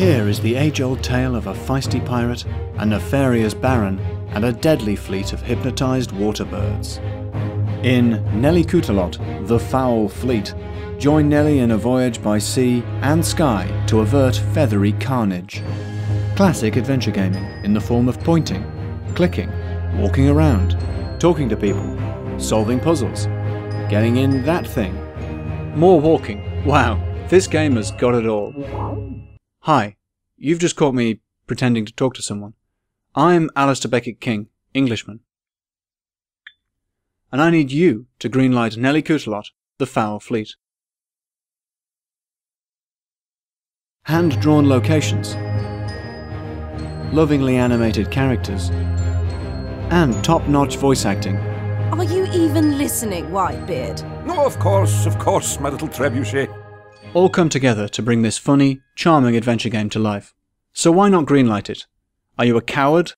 Here is the age old tale of a feisty pirate, a nefarious baron, and a deadly fleet of hypnotized water birds. In Nelly Cootalot, The Fowl Fleet, join Nelly in a voyage by sea and sky to avert feathery carnage. Classic adventure gaming in the form of pointing, clicking, walking around, talking to people, solving puzzles, getting in that thing. More walking. Wow, this game has got it all. Hi, you've just caught me pretending to talk to someone. I'm Alasdair Beckett King, Englishman. And I need you to greenlight Nelly Cootalot, The Fowl Fleet. Hand drawn locations, lovingly animated characters, and top notch voice acting. Are you even listening, Widebeard? No, of course, of course, my little trebuchet all come together to bring this funny, charming adventure game to life. So why not greenlight it? Are you a coward?